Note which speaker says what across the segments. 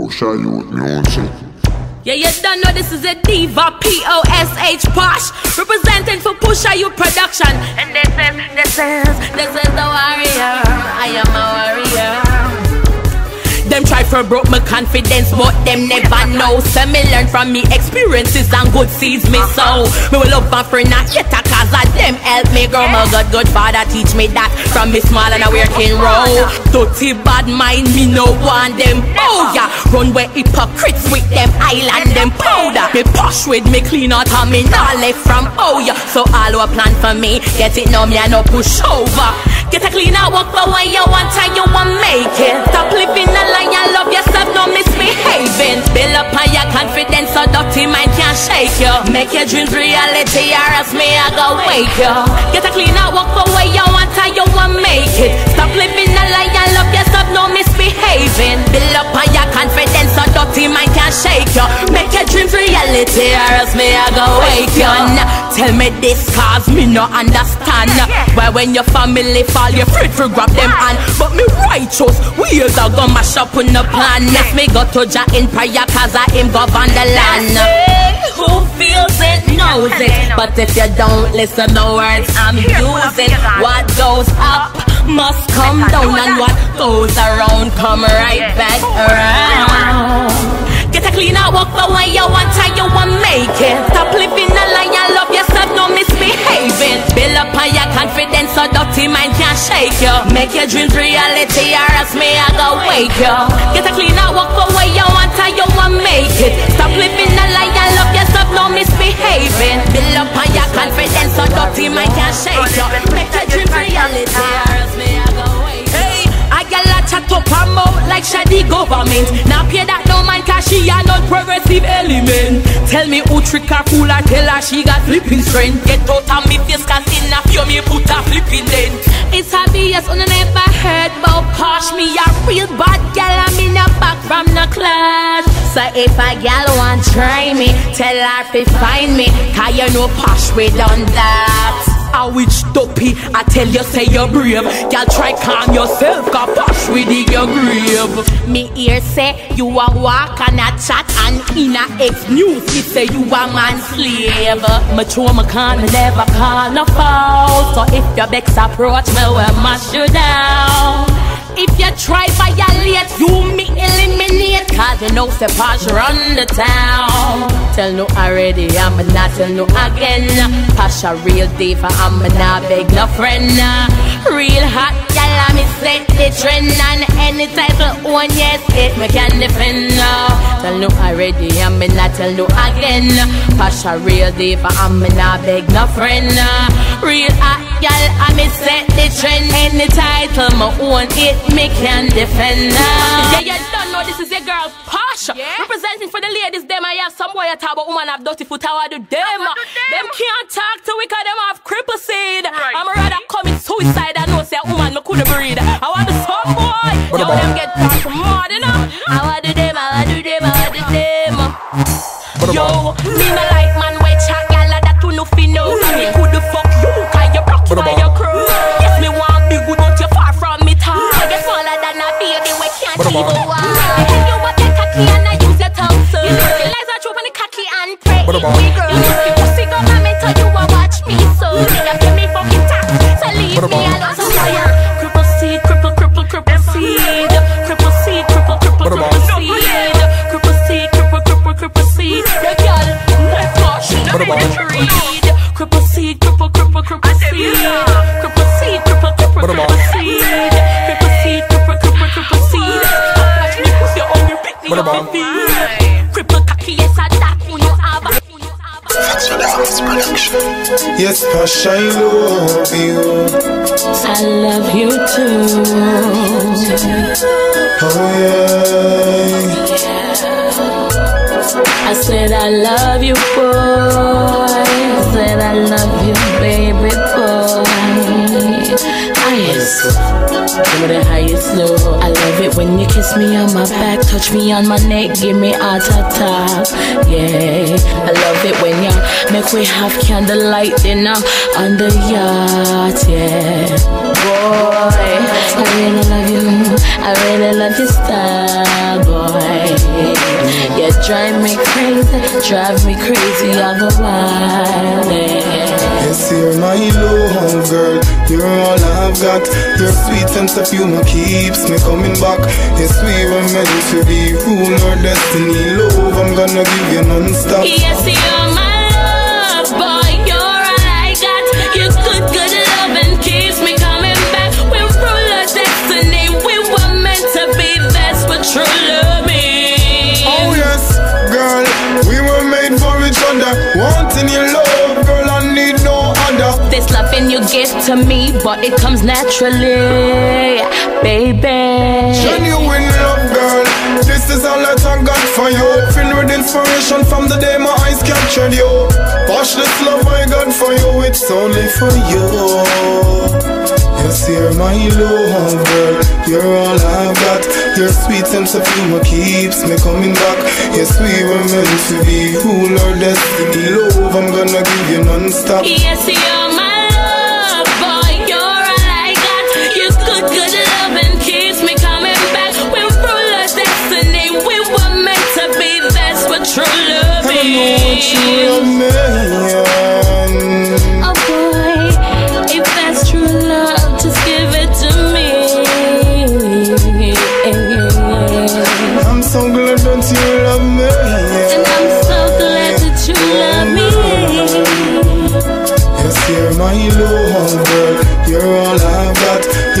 Speaker 1: Pusha Youth Music.
Speaker 2: Yeah, you don't know this is a diva, P-O-S-H posh, representing for Pusha You Production. And this is, this is, this is the warrior. I am a warrior. For broke my confidence, but them never know. So me learn from me experiences and good seeds me sow. Me will love my friend not get a cause of them help me grow. My God, good father teach me that from me small and I working row. Dirty bad mind, me no want them. Oh yeah, run where hypocrites with them island them powder. Me push with me clean out and me not left from oh yeah. So all who plan for me, get it now me I no push over. Get a clean out walk for when you want and you want make it. Stop living up on your confidence so dirty mind can't shake you. Make your dreams reality or else me I go wake you. Get a clean out walk for when you want Tell me this cause me no understand. Why when your family fall, you afraid to grab them hand. But me righteous, wheels are gonna mash up on the plan. Let me go to Jah in prayer cause I him govern the land. Who feels it knows it. But if you don't listen the words I'm using, what goes up must come down and what goes around come right back around. Get a clean out walk for when you want and you want make it. Stop living a mind you. Make your dreams reality or else me I go wake you. Get a clean out walk when you want and you want make it. Stop living Trick her fool her tell her she got flipping strength. Get out of me face cause in a few me put a flipping dent. It's obvious on never heard about posh. Me a real bad gal I'm in a back from the class. So if a gal want try me, tell her to find me. Cause you know posh we done that. A witch dopey, I tell you say you're brave. Girl try calm yourself, cause posh with it your grave. Me ear say you a walk and a chat And in a ex news. Me say you a man slave. Me show me can never call no foul. So if your bex approach me, will mash you down? If you try violate, you me eliminate Cause you know say Posh run the town. Tell no already, I'm not tell no again. Posh a real diva, I'm not beg no friend. Real hot gal, I'm set the trend. And any title one, yes, it me can defend Tell no already, I'm not tell no again Posh a real diva, I'm not beg no friend Real hot gal, I'm set the trend Any title my own, it me can defend now. Yeah, you don't know this is your girl Pasha. Representing for the ladies, them I have some boy a talk about woman have dirty foot, how I do them. Them can't talk to we cause them have cripple seed. I'm rather commit suicide I know say a woman me couldn't breed. I want the some boy. Yo, them get talk push, read. Cripple seed, cripple, cripple, cripple seed, cripple seed, cripple, cripple, cripple seed, cripple seed, cripple, cripple, cripple seed. Watch me push your hungry, pick me up and. Cripple cocky, yes I that you.
Speaker 3: Yes, Posh, I love you.
Speaker 2: I love you too.
Speaker 3: Oh, yeah.
Speaker 2: I said I love you, boy. I said I love you, baby boy. Highest, give me the highest low. I love it when you kiss me on my back, touch me on my neck, give me heart attack. Yeah, I love it when you make we have candlelight dinner on the yacht. Yeah, boy, I really love you. I really love your style, drive me crazy, drive me crazy all the while.
Speaker 3: Yes, you're my love, girl. You're all I've got. Your sweet sense of humor keeps me coming back. Yes, we were meant to be. Rule our destiny, love. I'm gonna give you non-stop.
Speaker 2: Yes, you're my give to me, but it comes naturally, baby.
Speaker 3: Genuine love, girl. This is all that I got for you. Filled with inspiration from the day my eyes captured you. Wash this love I got for you, it's only for you. Yes, you're my love, girl. You're all I've got. Your sweet sense of humor keeps me coming back. Yes, we were meant to be. Rule our destiny, love. I'm gonna give you non-stop.
Speaker 2: Yes, you're
Speaker 3: you
Speaker 2: is.
Speaker 3: love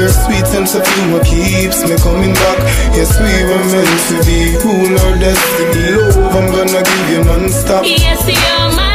Speaker 3: Your sweet sense of humor keeps me coming back. Yes, we were meant to be. Rule our destiny, love. I'm gonna give you non-stop.
Speaker 2: Yes, you're my